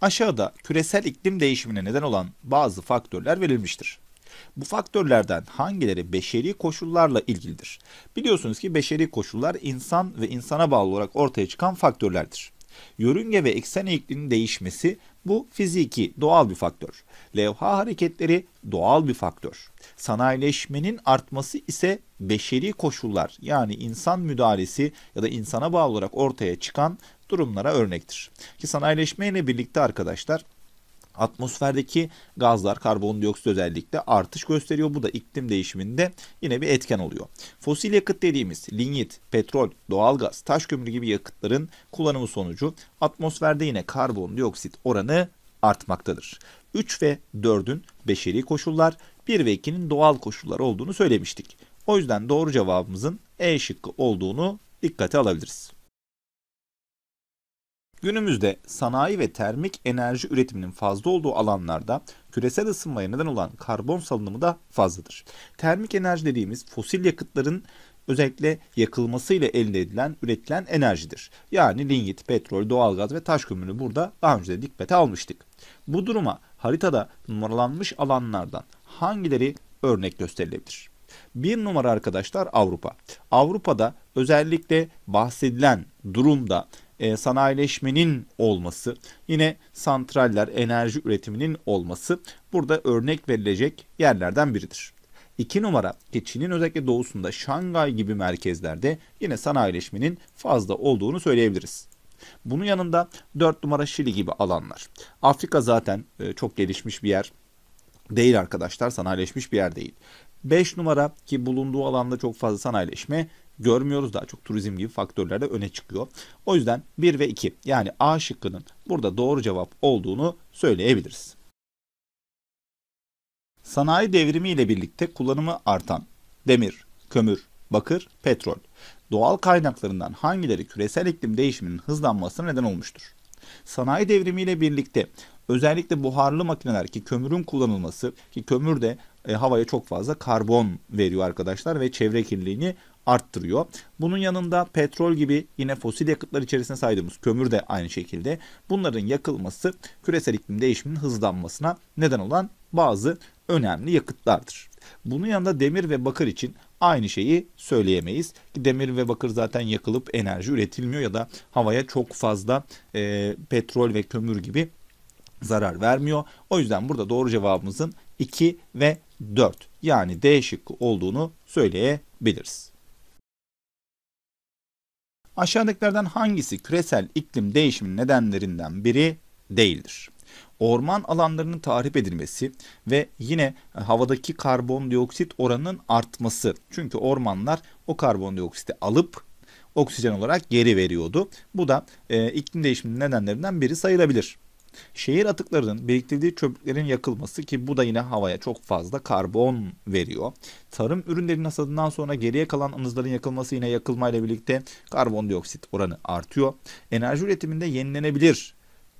Aşağıda küresel iklim değişimine neden olan bazı faktörler verilmiştir. Bu faktörlerden hangileri beşeri koşullarla ilgilidir? Biliyorsunuz ki beşeri koşullar insan ve insana bağlı olarak ortaya çıkan faktörlerdir. Yörünge ve eksen eğikliğinin değişmesi bu fiziki, doğal bir faktör. Levha hareketleri doğal bir faktör. Sanayileşmenin artması ise beşeri koşullar yani insan müdahalesi ya da insana bağlı olarak ortaya çıkan durumlara örnektir. Ki sanayileşme ile birlikte arkadaşlar atmosferdeki gazlar karbondioksit özellikle artış gösteriyor. Bu da iklim değişiminde yine bir etken oluyor. Fosil yakıt dediğimiz linyit, petrol, doğalgaz, taş kömürü gibi yakıtların kullanımı sonucu atmosferde yine karbondioksit oranı artmaktadır. 3 ve 4'ün beşeri koşullar, 1 ve 2'nin doğal koşullar olduğunu söylemiştik. O yüzden doğru cevabımızın E şıkkı olduğunu dikkate alabiliriz. Günümüzde sanayi ve termik enerji üretiminin fazla olduğu alanlarda küresel ısınmaya neden olan karbon salınımı da fazladır. Termik enerji dediğimiz fosil yakıtların özellikle yakılmasıyla elde edilen, üretilen enerjidir. Yani linyit, petrol, doğalgaz ve taş kömürünü burada daha önce de dikkate almıştık. Bu duruma haritada numaralanmış alanlardan hangileri örnek gösterilebilir? Bir numara arkadaşlar Avrupa. Avrupa'da özellikle bahsedilen durumda e, sanayileşmenin olması, yine santraller, enerji üretiminin olması burada örnek verilecek yerlerden biridir. İki numara ki Çin'in özellikle doğusunda Şangay gibi merkezlerde yine sanayileşmenin fazla olduğunu söyleyebiliriz. Bunun yanında 4 numara Şili gibi alanlar. Afrika zaten e, çok gelişmiş bir yer değil arkadaşlar. Sanayileşmiş bir yer değil. 5 numara ki bulunduğu alanda çok fazla sanayileşme görmüyoruz. Daha çok turizm gibi faktörler de öne çıkıyor. O yüzden 1 ve 2 yani A şıkkının burada doğru cevap olduğunu söyleyebiliriz. Sanayi devrimi ile birlikte kullanımı artan demir, kömür, bakır, petrol, doğal kaynaklarından hangileri küresel iklim değişiminin hızlanmasına neden olmuştur? Sanayi devrimi ile birlikte özellikle buharlı makineler ki kömürün kullanılması ki kömür de e, havaya çok fazla karbon veriyor arkadaşlar ve çevre kirliliğini arttırıyor. Bunun yanında petrol gibi yine fosil yakıtlar içerisinde saydığımız kömür de aynı şekilde bunların yakılması küresel iklim değişiminin hızlanmasına neden olan bazı önemli yakıtlardır. Bunun yanında demir ve bakır için aynı şeyi söyleyemeyiz. Demir ve bakır zaten yakılıp enerji üretilmiyor ya da havaya çok fazla e, petrol ve kömür gibi zarar vermiyor. O yüzden burada doğru cevabımızın 2 ve 4 yani D şıkkı olduğunu söyleyebiliriz. Aşağıdakilerden hangisi küresel iklim değişiminin nedenlerinden biri değildir? Orman alanlarının tahrip edilmesi ve yine havadaki karbondioksit oranının artması. Çünkü ormanlar o karbondioksiti alıp oksijen olarak geri veriyordu. Bu da e, iklim değişiminin nedenlerinden biri sayılabilir. Şehir atıklarının biriktirdiği çöplerin yakılması ki bu da yine havaya çok fazla karbon veriyor. Tarım ürünlerinin hasadından sonra geriye kalan anızların yakılması yine yakılmayla birlikte karbondioksit oranı artıyor. Enerji üretiminde yenilenebilir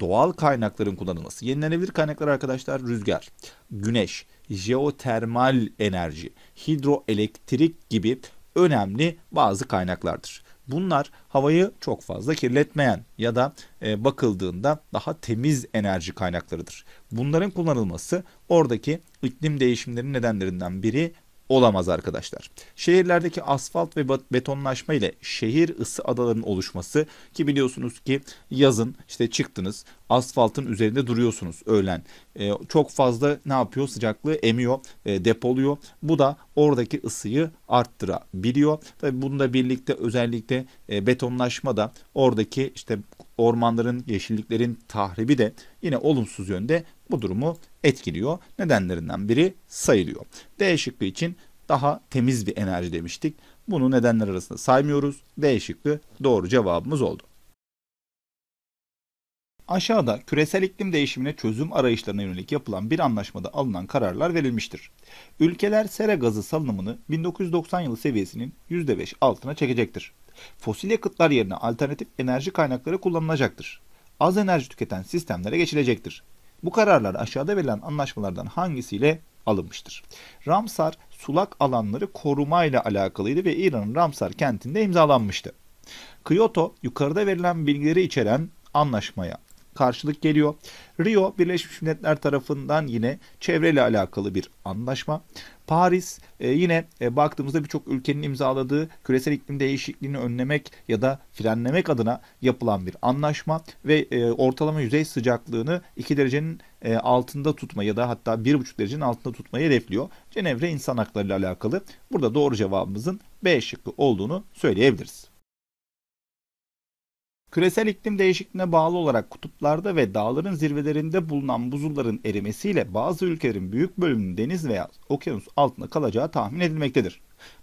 doğal kaynakların kullanılması. Yenilenebilir kaynaklar arkadaşlar rüzgar, güneş, jeotermal enerji, hidroelektrik gibi önemli bazı kaynaklardır. Bunlar havayı çok fazla kirletmeyen ya da e, bakıldığında daha temiz enerji kaynaklarıdır. Bunların kullanılması oradaki iklim değişimlerinin nedenlerinden biri olamaz arkadaşlar. Şehirlerdeki asfalt ve betonlaşma ile şehir ısı adalarının oluşması ki biliyorsunuz ki yazın işte çıktınız asfaltın üzerinde duruyorsunuz öğlen. E, çok fazla ne yapıyor sıcaklığı emiyor e, depoluyor. Bu da oradaki ısıyı arttırabiliyor. Tabi bununla birlikte özellikle e, betonlaşma da oradaki işte ormanların yeşilliklerin tahribi de yine olumsuz yönde bu durumu etkiliyor. Nedenlerinden biri sayılıyor. D şıkkı için daha temiz bir enerji demiştik. Bunu nedenler arasında saymıyoruz. D şıkkı doğru cevabımız oldu. Aşağıda küresel iklim değişimine çözüm arayışlarına yönelik yapılan bir anlaşmada alınan kararlar verilmiştir. Ülkeler sera gazı salınımını 1990 yılı seviyesinin %5 altına çekecektir. Fosil yakıtlar yerine alternatif enerji kaynakları kullanılacaktır. Az enerji tüketen sistemlere geçilecektir. Bu kararlar aşağıda verilen anlaşmalardan hangisiyle alınmıştır? Ramsar sulak alanları korumayla alakalıydı ve İran'ın Ramsar kentinde imzalanmıştı. Kyoto yukarıda verilen bilgileri içeren anlaşmaya karşılık geliyor. Rio Birleşmiş Milletler tarafından yine çevreyle alakalı bir anlaşma. Paris e, yine e, baktığımızda birçok ülkenin imzaladığı küresel iklim değişikliğini önlemek ya da frenlemek adına yapılan bir anlaşma ve e, ortalama yüzey sıcaklığını 2 derecenin altında tutma ya da hatta 1,5 derecenin altında tutmayı hedefliyor. Cenevre insan hakları ile alakalı. Burada doğru cevabımızın B şıkkı olduğunu söyleyebiliriz. Küresel iklim değişikliğine bağlı olarak kutuplarda ve dağların zirvelerinde bulunan buzulların erimesiyle bazı ülkelerin büyük bölümünün deniz veya okyanus altında kalacağı tahmin edilmektedir.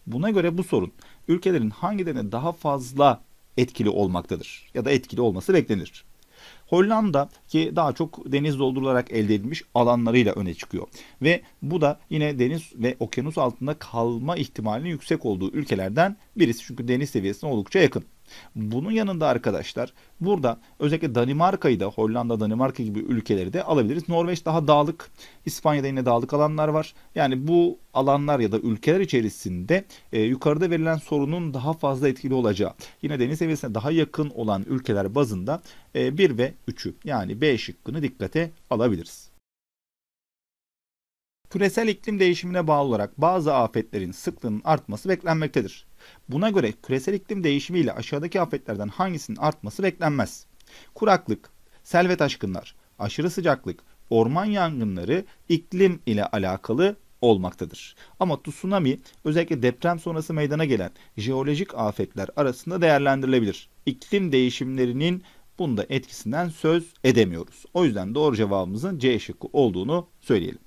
Buna göre bu sorun ülkelerin hangilerine daha fazla etkili olmaktadır ya da etkili olması beklenir. Hollanda ki daha çok deniz doldurularak elde edilmiş alanlarıyla öne çıkıyor. Ve bu da yine deniz ve okyanus altında kalma ihtimalinin yüksek olduğu ülkelerden birisi. Çünkü deniz seviyesine oldukça yakın. Bunun yanında arkadaşlar burada özellikle Danimarka'yı da Hollanda, Danimarka gibi ülkeleri de alabiliriz. Norveç daha dağlık. İspanya'da yine dağlık alanlar var. Yani bu alanlar ya da ülkeler içerisinde e, yukarıda verilen sorunun daha fazla etkili olacağı, yine deniz seviyesine daha yakın olan ülkeler bazında e, 1 ve 3'ü yani B şıkkını dikkate alabiliriz. Küresel iklim değişimine bağlı olarak bazı afetlerin sıklığının artması beklenmektedir. Buna göre küresel iklim değişimiyle aşağıdaki afetlerden hangisinin artması beklenmez? Kuraklık, sel ve taşkınlar, aşırı sıcaklık, orman yangınları iklim ile alakalı olmaktadır. Ama tsunami özellikle deprem sonrası meydana gelen jeolojik afetler arasında değerlendirilebilir. İklim değişimlerinin bunda etkisinden söz edemiyoruz. O yüzden doğru cevabımızın C şıkkı olduğunu söyleyelim.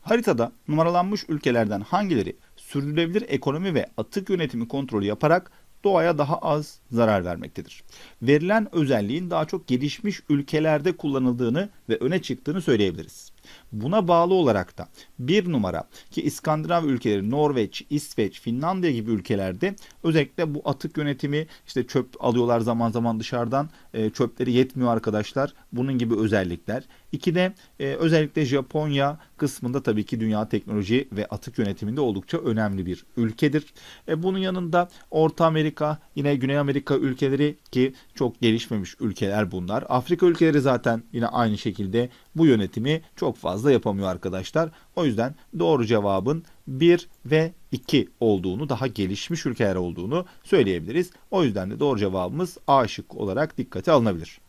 Haritada numaralanmış ülkelerden hangileri sürdürülebilir ekonomi ve atık yönetimi kontrolü yaparak doğaya daha az zarar vermektedir. Verilen özelliğin daha çok gelişmiş ülkelerde kullanıldığını ve öne çıktığını söyleyebiliriz. Buna bağlı olarak da bir numara ki İskandinav ülkeleri Norveç, İsveç, Finlandiya gibi ülkelerde özellikle bu atık yönetimi işte çöp alıyorlar zaman zaman dışarıdan e, çöpleri yetmiyor arkadaşlar. Bunun gibi özellikler. İki de e, özellikle Japonya kısmında tabii ki dünya teknoloji ve atık yönetiminde oldukça önemli bir ülkedir. E, bunun yanında Orta Amerika, yine Güney Amerika ülkeleri ki çok gelişmemiş ülkeler bunlar. Afrika ülkeleri zaten yine aynı şekilde bu yönetimi çok fazla yapamıyor arkadaşlar. O yüzden doğru cevabın 1 ve 2 olduğunu, daha gelişmiş ülkeler olduğunu söyleyebiliriz. O yüzden de doğru cevabımız A şık olarak dikkate alınabilir.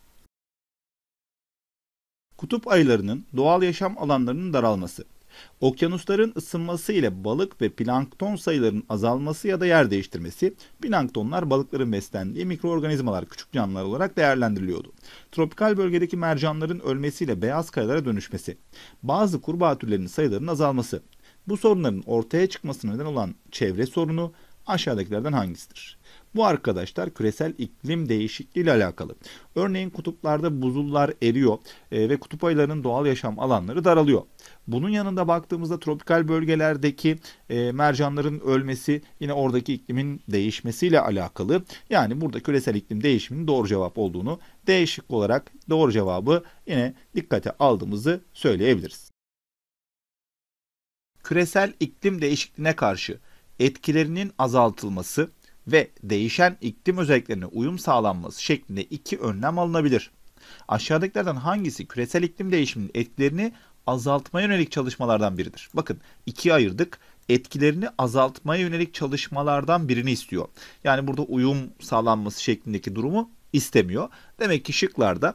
Kutup ayılarının doğal yaşam alanlarının daralması. Okyanusların ısınması ile balık ve plankton sayılarının azalması ya da yer değiştirmesi, planktonlar balıkların beslendiği mikroorganizmalar, küçük canlılar olarak değerlendiriliyordu. Tropikal bölgedeki mercanların ölmesiyle beyaz kayalara dönüşmesi, bazı kurbağa türlerinin sayılarının azalması. Bu sorunların ortaya çıkmasına neden olan çevre sorunu aşağıdakilerden hangisidir? Bu arkadaşlar küresel iklim değişikliği ile alakalı. Örneğin kutuplarda buzullar eriyor e, ve kutup ayılarının doğal yaşam alanları daralıyor. Bunun yanında baktığımızda tropikal bölgelerdeki e, mercanların ölmesi yine oradaki iklimin değişmesiyle alakalı. Yani burada küresel iklim değişiminin doğru cevap olduğunu D şık olarak doğru cevabı yine dikkate aldığımızı söyleyebiliriz. Küresel iklim değişikliğine karşı etkilerinin azaltılması ve değişen iklim özelliklerine uyum sağlanması şeklinde iki önlem alınabilir. Aşağıdakilerden hangisi küresel iklim değişiminin etkilerini azaltmaya yönelik çalışmalardan biridir? Bakın ikiye ayırdık. Etkilerini azaltmaya yönelik çalışmalardan birini istiyor. Yani burada uyum sağlanması şeklindeki durumu istemiyor. Demek ki şıklarda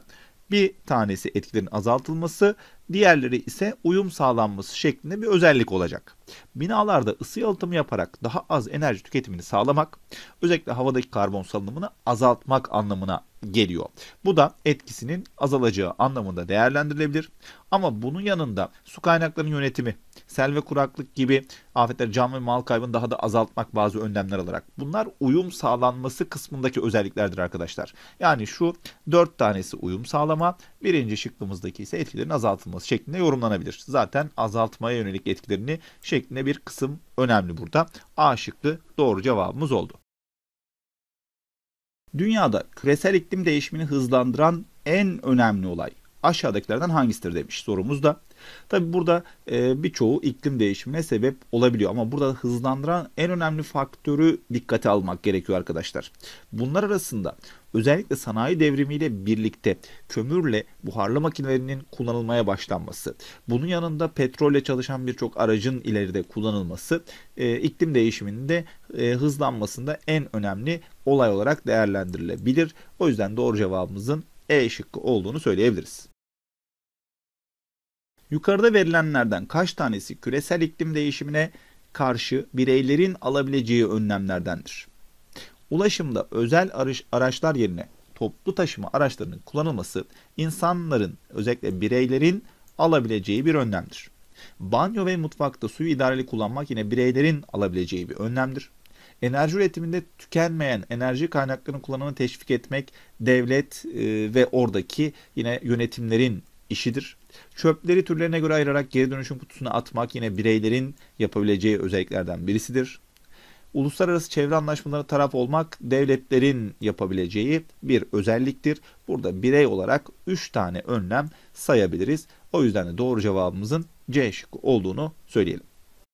bir tanesi etkilerin azaltılması, diğerleri ise uyum sağlanması şeklinde bir özellik olacak. Binalarda ısı yalıtımı yaparak daha az enerji tüketimini sağlamak, özellikle havadaki karbon salınımını azaltmak anlamına geliyor. Bu da etkisinin azalacağı anlamında değerlendirilebilir. Ama bunun yanında su kaynaklarının yönetimi, sel ve kuraklık gibi afetler, can ve mal kaybını daha da azaltmak bazı önlemler alarak. Bunlar uyum sağlanması kısmındaki özelliklerdir arkadaşlar. Yani şu dört tanesi uyum sağlama, birinci şıklımızdaki ise etkilerin azaltılması şeklinde yorumlanabilir. Zaten azaltmaya yönelik etkilerini şeklinde bir kısım önemli burada. A şıkkı doğru cevabımız oldu. Dünyada küresel iklim değişimini hızlandıran en önemli olay aşağıdakilerden hangisidir demiş sorumuzda. Tabi burada e, birçoğu iklim değişimine sebep olabiliyor ama burada hızlandıran en önemli faktörü dikkate almak gerekiyor arkadaşlar. Bunlar arasında özellikle sanayi devrimiyle birlikte kömürle buharlı makinelerinin kullanılmaya başlanması, bunun yanında petrolle çalışan birçok aracın ileride kullanılması e, iklim değişiminde e, hızlanmasında en önemli olay olarak değerlendirilebilir. O yüzden doğru cevabımızın E şıkkı olduğunu söyleyebiliriz. Yukarıda verilenlerden kaç tanesi küresel iklim değişimine karşı bireylerin alabileceği önlemlerdendir? Ulaşımda özel araçlar yerine toplu taşıma araçlarının kullanılması insanların özellikle bireylerin alabileceği bir önlemdir. Banyo ve mutfakta suyu idareli kullanmak yine bireylerin alabileceği bir önlemdir. Enerji üretiminde tükenmeyen enerji kaynaklarının kullanımını teşvik etmek devlet e, ve oradaki yine yönetimlerin işidir. Çöpleri türlerine göre ayırarak geri dönüşüm kutusuna atmak yine bireylerin yapabileceği özelliklerden birisidir. Uluslararası çevre anlaşmalarına taraf olmak devletlerin yapabileceği bir özelliktir. Burada birey olarak 3 tane önlem sayabiliriz. O yüzden de doğru cevabımızın C şıkkı olduğunu söyleyelim.